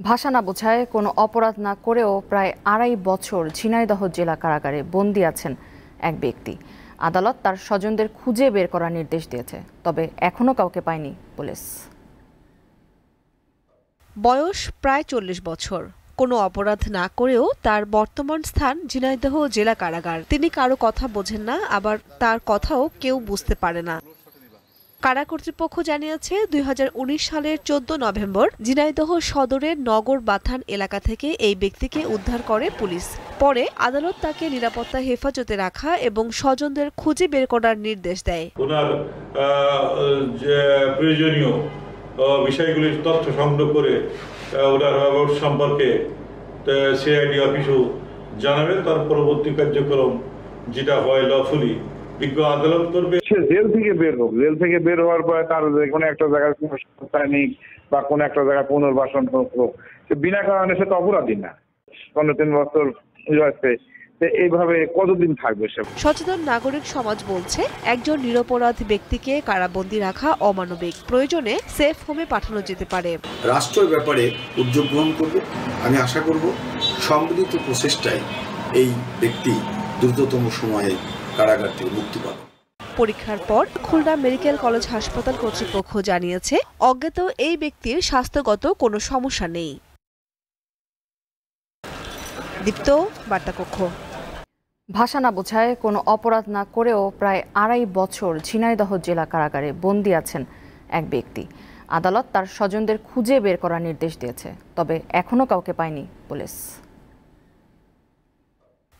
ভাষা না বোঝায় কোনো অপরাধ না করেও প্রায় আড়াই বছর ঝিনাইদহ জেলা কারাগারে বন্দী আছেন এক ব্যক্তি। আদালত তার স্বজনদের খুঁজে বের করার নির্দেশ দিয়েছে, তবে এখনও কাউকে পায়নি পুলিশ। বয়স প্রায় চল্লিশ বছর। কোনো অপরাধ না করেও তার বর্তমান স্থান ঝিনাইদহ জেলা কারাগার। তিনি কারও কথা বোঝেন না, আবার তার কথাও কেউ বুঝতে পারে না। কারা কর্তৃপক্ষ জানিয়েছে, দুই হাজার উনিশ সালের চোদ্দ নভেম্বর ঝিনাইদহ সদরের নগর বাথান এলাকা থেকে এই ব্যক্তিকে উদ্ধার করে পুলিশ। পরে আদালত তাকে নিরাপত্তা হেফাজতে রাখা এবং স্বজনদের খুঁজে বের করার নির্দেশ দেয়। ওনার প্রয়োজনীয় বিষয়গুলির তথ্য সংগ্রহ করে ওনার সম্পর্কে সিআইডি অফিসও জানাবে তার পরবর্তী কার্যক্রম যেটা হয় লফুলি বিজ্ঞ আদালত করবে। সে জেল থেকে বের হোক। জেল থেকে বের হওয়ার পরে তার যে কোনো একটা জায়গায় কোনো বা কোনো একটা জায়গায় পুনর্বাসন হোক সে বিনা কারণে সে তো অপরাধী না। পনেরো তিন বছর হয়েছে তো এইভাবে কতদিন থাকবে সে? সচেতন নাগরিক সমাজ বলছে একজন নিরপরাধ ব্যক্তিকে কারাবন্দী রাখা অমানবিক। প্রয়োজনে সেফ হোমে পাঠানো যেতে পারে। রাষ্ট্র এ ব্যাপারে উদ্যোগ গ্রহণ করবে আমি আশা করব। সম্মিলিত প্রচেষ্টায় এই ব্যক্তি দ্রুততম সময়ে কারাগার থেকে মুক্তি পাবে। পরীক্ষার পর খুলনা মেডিকেল কলেজ হাসপাতাল কর্তৃপক্ষ জানিয়েছে অজ্ঞাত এই ব্যক্তির স্বাস্থ্যগত কোনো সমস্যা নেই। দীপ্ত বার্তাকক্ষ। ভাষা না বোঝায় কোনো অপরাধ না করেও প্রায় আড়াই বছর ঝিনাইদহ জেলা কারাগারে বন্দী আছেন এক ব্যক্তি। আদালত তার স্বজনদের খুঁজে বের করার নির্দেশ দিয়েছে তবে এখনও কাউকে পায়নি পুলিশ।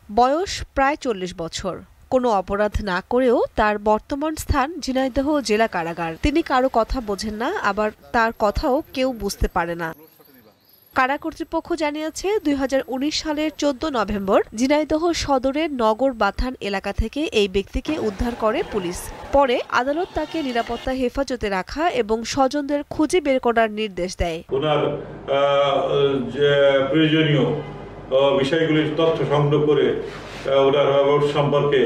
বয়স প্রায় চল্লিশ বছর। কোনো অপরাধ না করেও তার বর্তমান স্থান ঝিনাইদহ জেলা কারাগার। তিনি কারও কথা বোঝেন না, আবার তার কথাও কেউ বুঝতে পারে না। কারা কর্তৃপক্ষ জানিয়েছে, দুই হাজার উনিশ সালের চোদ্দ নভেম্বর ঝিনাইদহ সদরের নগর বাথান এলাকা থেকে এই ব্যক্তিকে উদ্ধার করে পুলিশ। পরে আদালত তাকে নিরাপত্তা হেফাজতে রাখা এবং স্বজনদের খুঁজে বের করার নির্দেশ দেয়। ওনার প্রয়োজনীয় বিষয়গুলির তথ্য সংগ্রহ করে ওনার অ্যাবাউট সম্পর্কে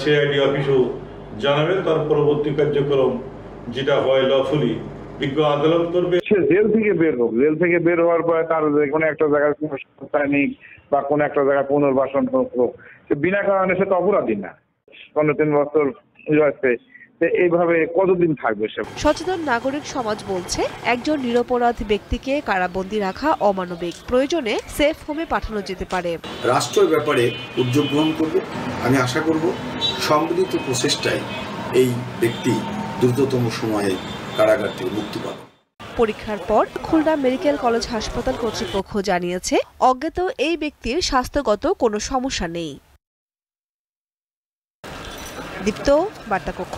সিআইডি অফিসও জানাবে তার পরবর্তী কার্যক্রম যেটা হয় লফুলি বিজ্ঞ আদালত করবে। সে জেল থেকে বের হোক। জেল থেকে বের হওয়ার পরে তার কোনো একটা জায়গায় কোনো সংস্থায় নিক বা কোনো একটা জায়গায় পুনর্বাসন হোক সে বিনা কারণে সে তো অপরাধী না। পনেরো তিন বছর হয়েছে এইভাবে কতদিন থাকবে সে? সচেতন নাগরিক সমাজ বলছে একজন নিরপরাধ ব্যক্তিকে কারাবন্দী রাখা অমানবিক। প্রয়োজনে সেফ হোমে পাঠানো যেতে পারে। রাষ্ট্র এ ব্যাপারে উদ্যোগ গ্রহণ করবে আমি আশা করব। সম্মিলিত প্রচেষ্টায় এই ব্যক্তি দ্রুততম সময়ে কারাগার থেকে মুক্তি পাবে। পরীক্ষার পর খুলনা মেডিকেল কলেজ হাসপাতাল কর্তৃপক্ষ জানিয়েছে অজ্ঞাত এই ব্যক্তির স্বাস্থ্যগত কোনো সমস্যা নেই। দীপ্ত বার্তাকক্ষ।